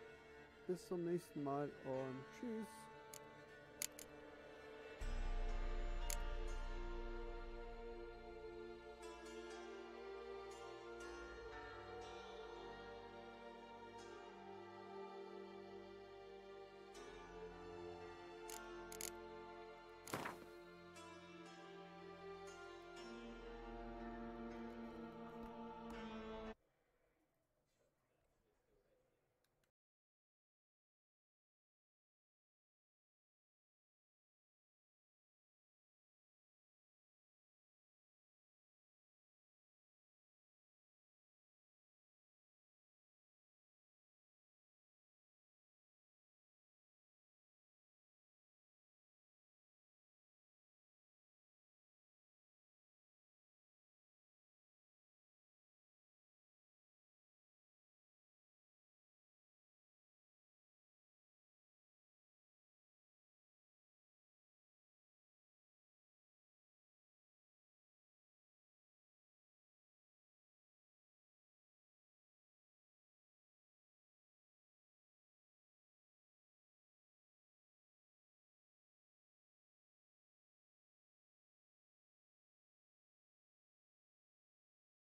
Bis zum nächsten Mal und tschüss.